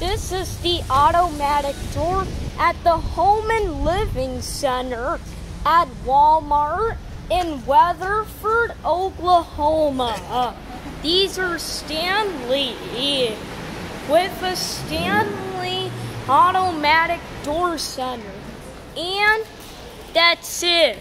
This is the automatic door at the Home and Living Center at Walmart in Weatherford, Oklahoma. These are Stanley with a Stanley automatic door center. And that's it.